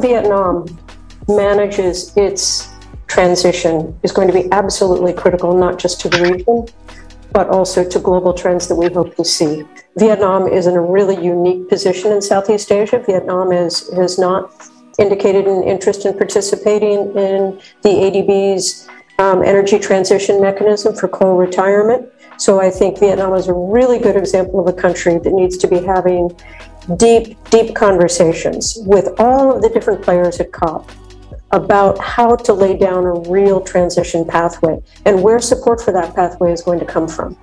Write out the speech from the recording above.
Vietnam manages its transition is going to be absolutely critical, not just to the region, but also to global trends that we hope to see. Vietnam is in a really unique position in Southeast Asia. Vietnam is, has not indicated an interest in participating in the ADB's um, energy transition mechanism for coal retirement. So I think Vietnam is a really good example of a country that needs to be having deep, deep conversations with all of the different players at COP about how to lay down a real transition pathway and where support for that pathway is going to come from.